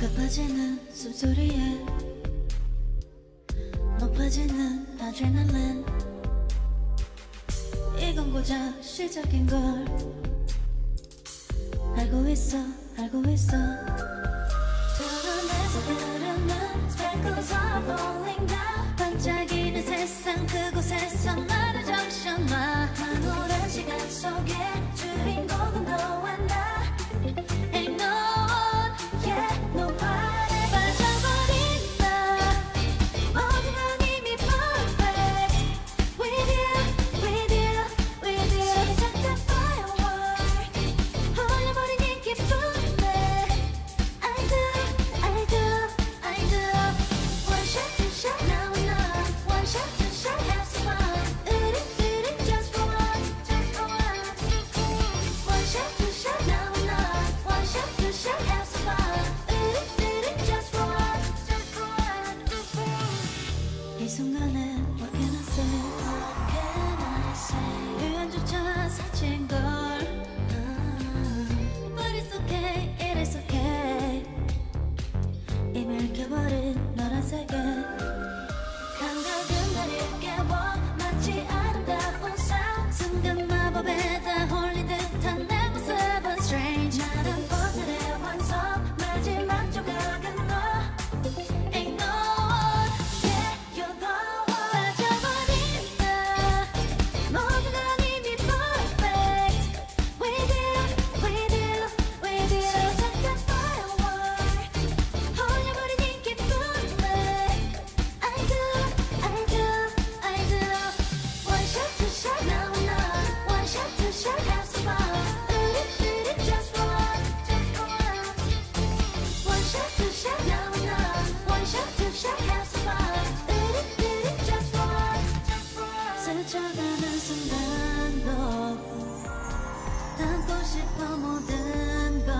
높아지는 숨소리에 높아지는 아드레날린 이건 고작 시작인걸. 알고 있어 알고 있어. 이 순간에 What can I say? What can I say? 표현조차 사치인 걸 uh, But it's okay, it is okay 이미 읽혀버린 너란 세계 감각은 나를 깨워 맞지 않아 들어가는 순간도 담고 싶어 모든 걸